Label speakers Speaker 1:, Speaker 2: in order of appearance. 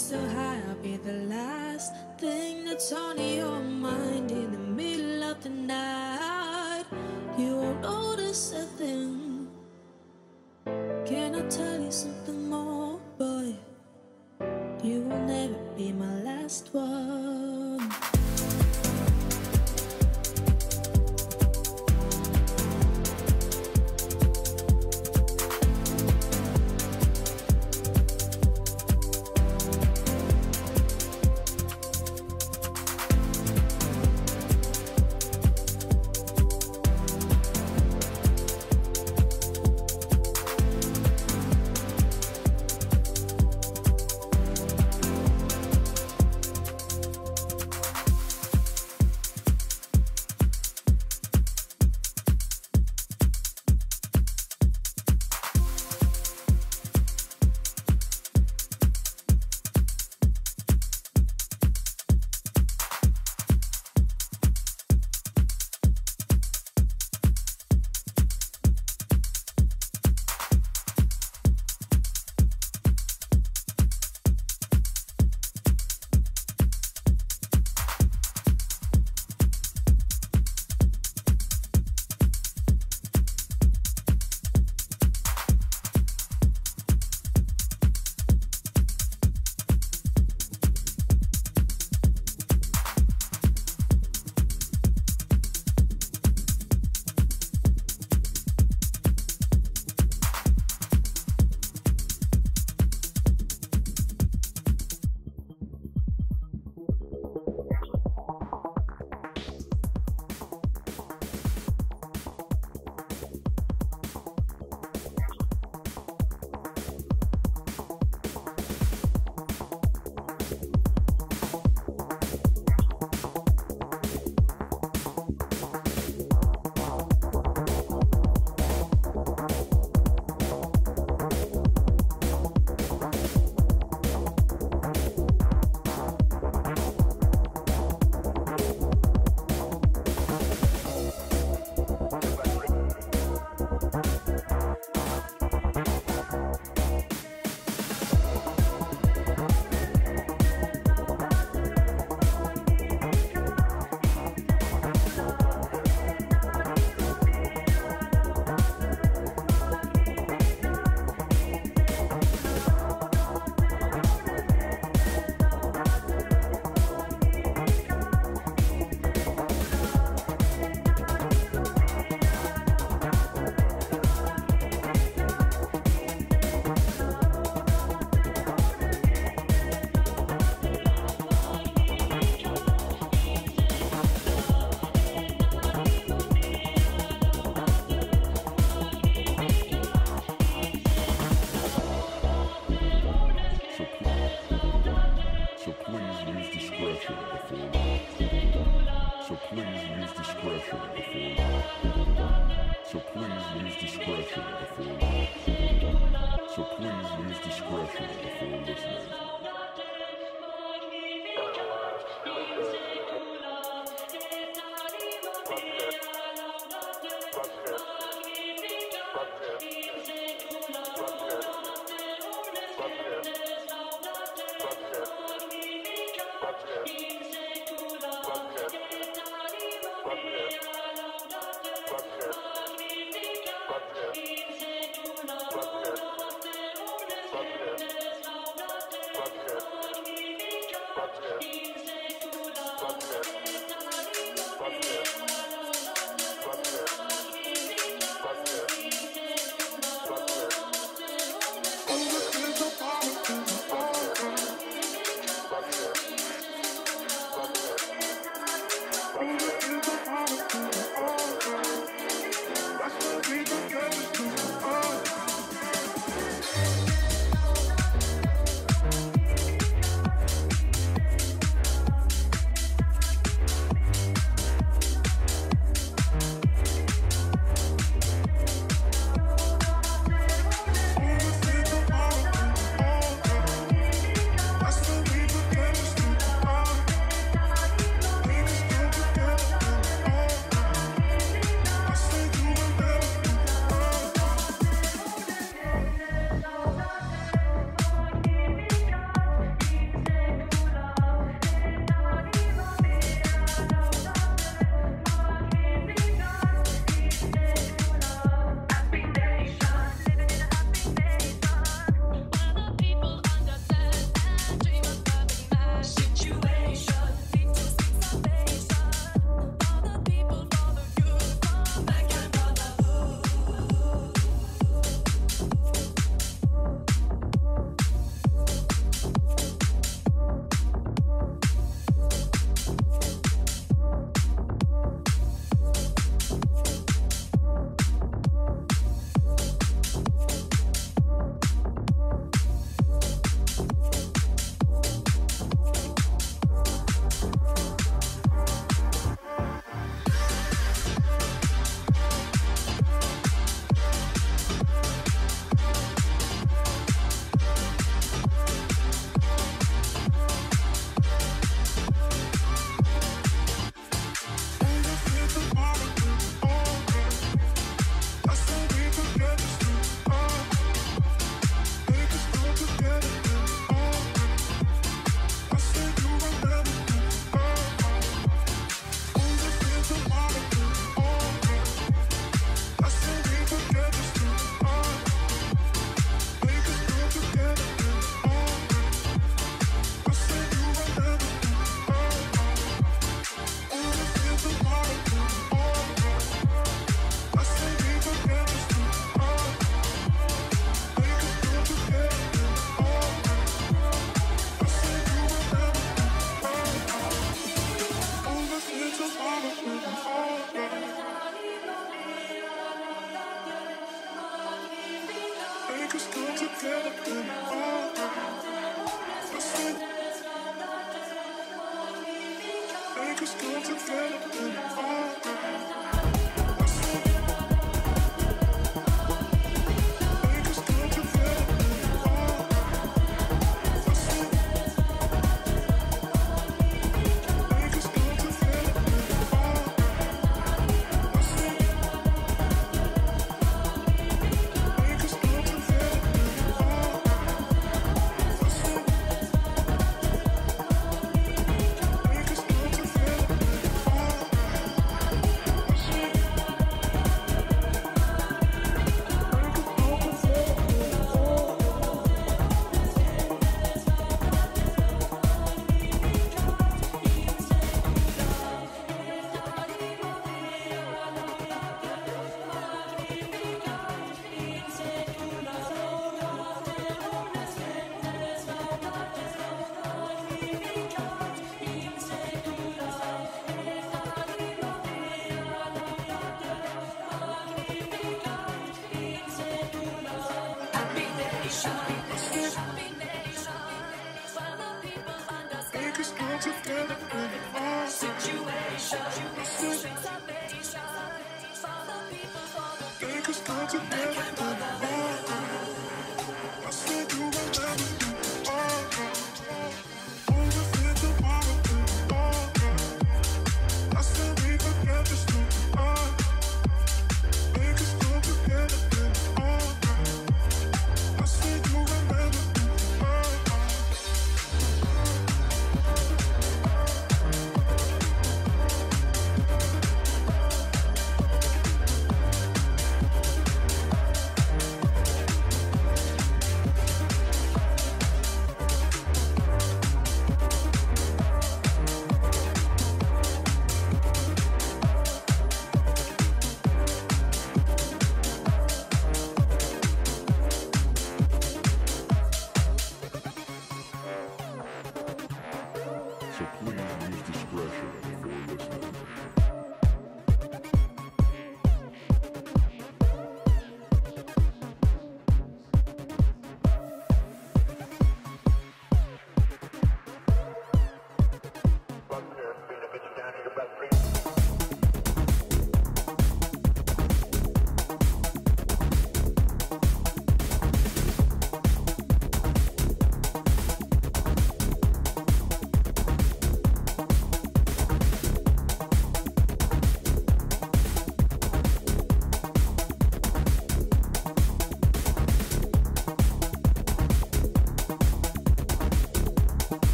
Speaker 1: so high, I'll be the last thing that's on your mind in the middle of the night. You won't notice a thing. Can I tell you something more, boy? You will never be my last one.